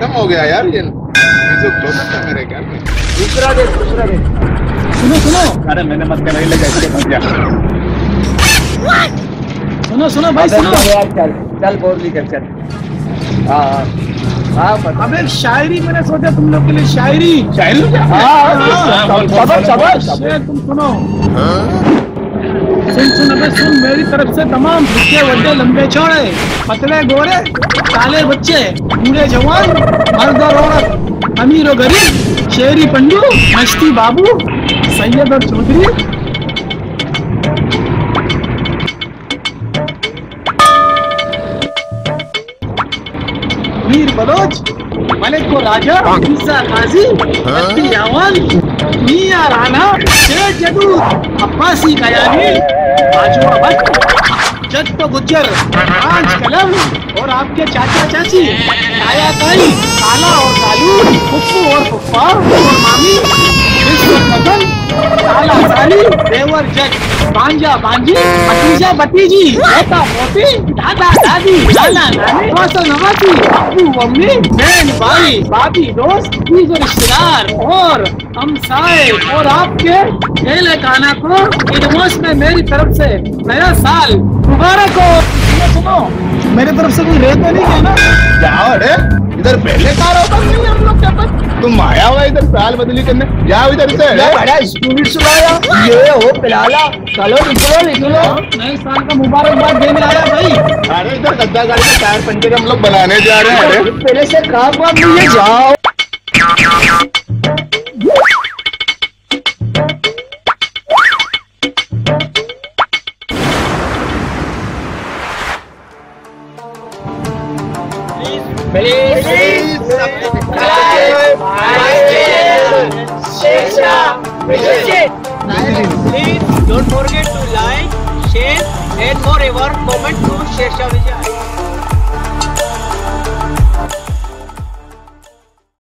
खत्म हो गया यार ये। मेरे ख्याल में दूसरा दे दूसरा दे सुनो सुनो। अरे मैंने मत कर लगा सुनो सुनो भाई सुनो। यार चल चल कर चल। हाँ हाँ हाँ पता अब एक शायरी मैंने सोचा तुम लोग के लिए शायरी। शायरी? हाँ, तुम सुनो। सुन सुन अबे सुन मेरी तरफ़ से तमाम भूखे बड्डे लंबे चौड़े पतले गोरे काले बच्चे बूढ़े जवान मर्द और औरत अमीर और गरीब शेरी पंडू मस्ती बाबू सैयद और चौधरी। मीर बलोच मलिक को राजा ईसा काजी बत्ती यावन मियाँ राणा जदूद अब्बासी कयानी जद तो गुज्जर पाँच कलम और आपके चाचा चाची काला और कालू फुफ्फू और और मामी। देवर जज बांजा बांजी भतीजा, भतीजी पोता पोती दादा, दादी, नाना, नानी नवासा नवासी अब्बू मम्मी, बहन, भाई, भाभी, दोस्त बीज रिश्तेदार और हम साए और आपके खेले खाना को इदमोश में मेरी तरफ़ से नया साल मुबारक हो। सुनो मेरी तरफ़ से कोई रेत नहीं है ना? अरे इधर पहले कार होता नहीं हम लोग क्या तुम आया हुआ इधर साल बदली करने जाओ इधर से ये बड़ा स्टूडेंट सुनाया ये हो पिलाला चलो निकलो निकलो नए साल का मुबारकबाद देने आया भाई अरे इधर गद्दा गाड़ी का टायर पंचर हम लोग बनाने जा रहे हैं अरे पहले से काम काम नहीं जाओ Please don't forget to like, share, and moreover comment to Shesha Vijay.